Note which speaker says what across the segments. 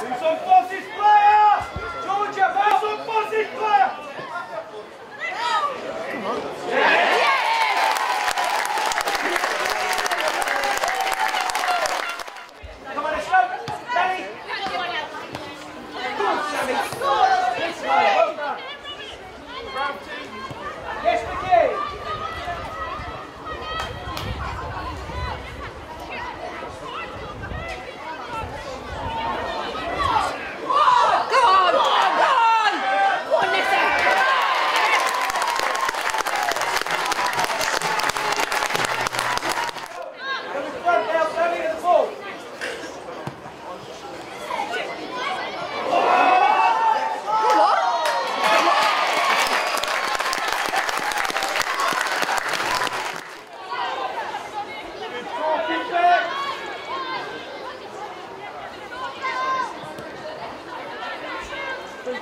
Speaker 1: Who's on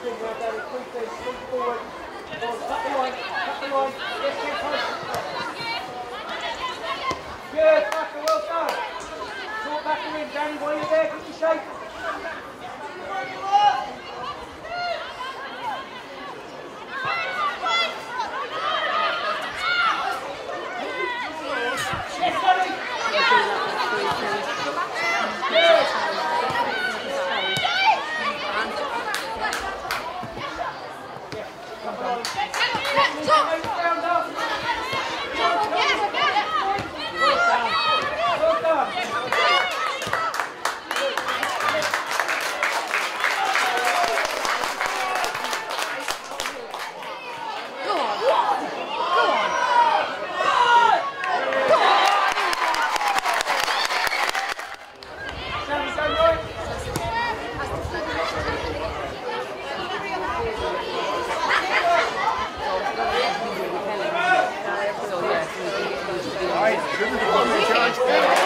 Speaker 1: Creeping now, Danny, creeping, creep forward. Go cut the line, cut the line. Well done. Talk Backer in, Danny, while you're there, keep your Let's
Speaker 2: go!
Speaker 1: Right.